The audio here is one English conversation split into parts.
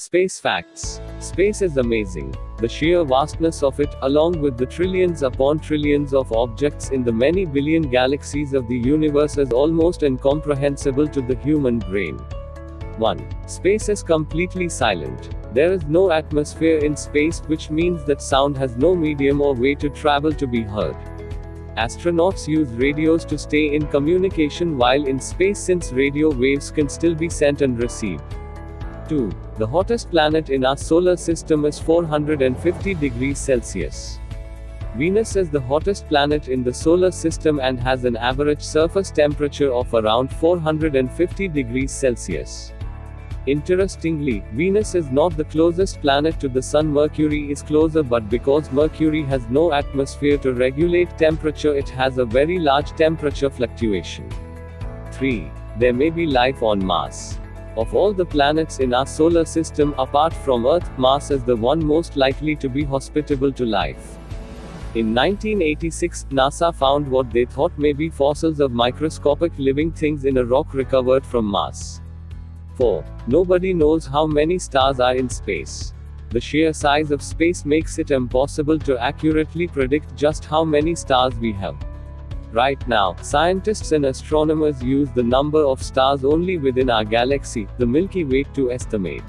Space facts. Space is amazing. The sheer vastness of it, along with the trillions upon trillions of objects in the many billion galaxies of the universe, is almost incomprehensible to the human brain. 1. Space is completely silent. There is no atmosphere in space, which means that sound has no medium or way to travel to be heard. Astronauts use radios to stay in communication while in space since radio waves can still be sent and received. 2. The hottest planet in our solar system is 450 degrees Celsius. Venus is the hottest planet in the solar system and has an average surface temperature of around 450 degrees Celsius. Interestingly, Venus is not the closest planet to the Sun. Mercury is closer, but because Mercury has no atmosphere to regulate temperature, it has a very large temperature fluctuation. 3. There may be life on Mars. Of all the planets in our solar system, apart from Earth, Mars is the one most likely to be hospitable to life. In 1986, NASA found what they thought may be fossils of microscopic living things in a rock recovered from Mars. 4. Nobody knows how many stars are in space. The sheer size of space makes it impossible to accurately predict just how many stars we have. Right now, scientists and astronomers use the number of stars only within our galaxy, the Milky Way, to estimate.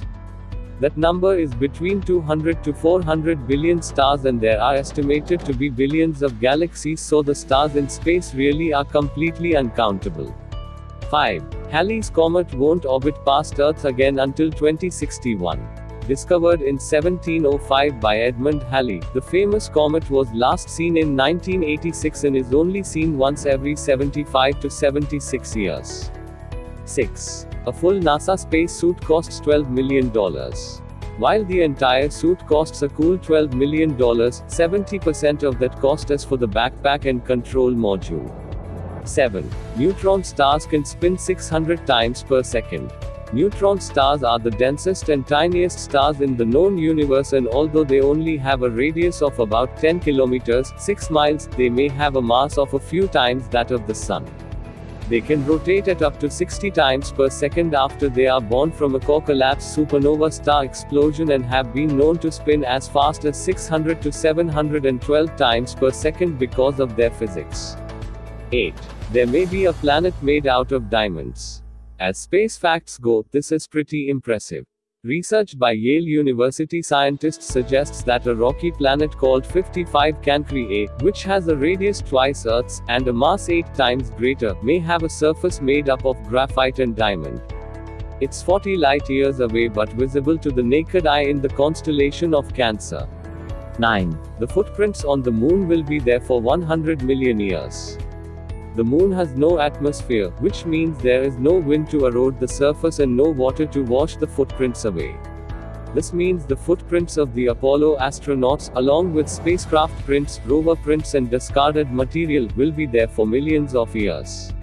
That number is between 200 to 400 billion stars, and there are estimated to be billions of galaxies, so the stars in space really are completely uncountable. 5. Halley's Comet won't orbit past Earth again until 2061. Discovered in 1705 by Edmund Halley, the famous comet was last seen in 1986 and is only seen once every 75 to 76 years. 6. A full NASA space suit costs $12 million. While the entire suit costs a cool $12 million, 70% of that cost is for the backpack and control module. 7. Neutron stars can spin 600 times per second. Neutron stars are the densest and tiniest stars in the known universe and although they only have a radius of about 10 kilometers, 6 miles, they may have a mass of a few times that of the sun. They can rotate at up to 60 times per second after they are born from a core-collapse supernova star explosion and have been known to spin as fast as 600 to 712 times per second because of their physics. 8. There may be a planet made out of diamonds. As space facts go, this is pretty impressive. Research by Yale University scientists suggests that a rocky planet called 55 Cancri A, which has a radius twice Earth's, and a mass 8 times greater, may have a surface made up of graphite and diamond. It's 40 light years away but visible to the naked eye in the constellation of Cancer. 9. The footprints on the moon will be there for 100 million years. The moon has no atmosphere, which means there is no wind to erode the surface and no water to wash the footprints away. This means the footprints of the Apollo astronauts, along with spacecraft prints, rover prints, and discarded material, will be there for millions of years.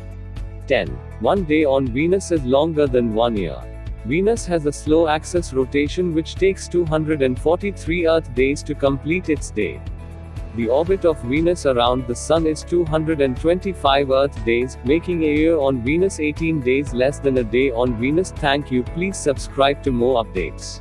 10. One day on Venus is longer than one year. Venus has a slow axis rotation which takes 243 Earth days to complete its day. The orbit of Venus around the Sun is 225 Earth days, making a year on Venus 18 days less than a day on Venus. Thank you. Please subscribe to more updates.